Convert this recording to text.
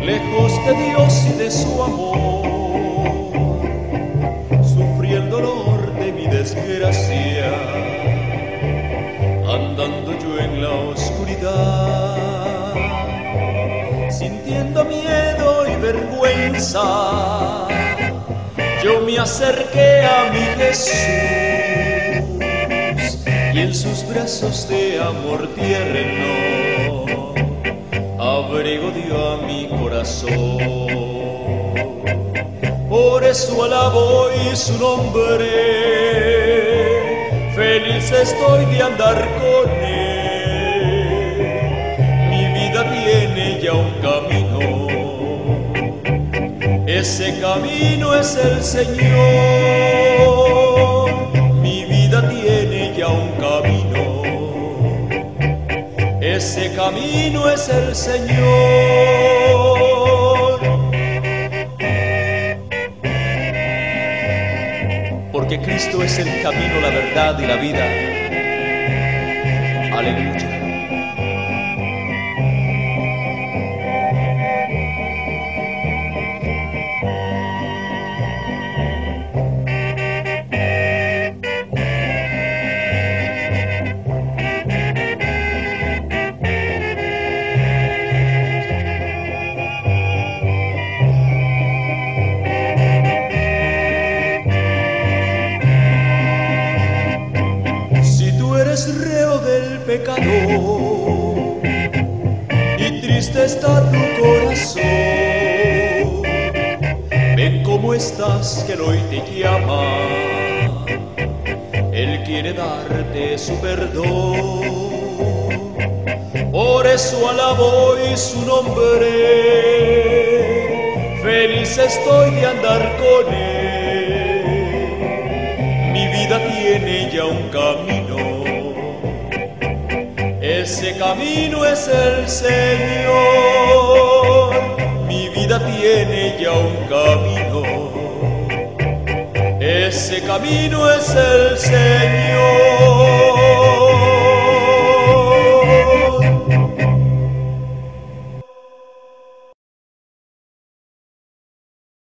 lejos de Dios y de su amor. Sufrí el dolor de mi desgracia, andando yo en la oscuridad, sintiendo miedo y vergüenza. Yo me acerqué a mi Jesús y en sus brazos de amor tierno abrigo dio a mi corazón. Por eso alabo y su nombre, feliz estoy de andar con él. Mi vida tiene ya un camino, ese camino es el Señor. Ese camino es el Señor. Porque Cristo es el camino, la verdad y la vida. Aleluya. Reo del pecado y triste está tu corazón, ven cómo estás que hoy te llama. Él quiere darte su perdón. Por eso alabo y su nombre. Feliz estoy de andar con él. Mi vida tiene ya un camino. Ese camino es el Señor. Mi vida tiene ya un camino. Ese camino es el Señor.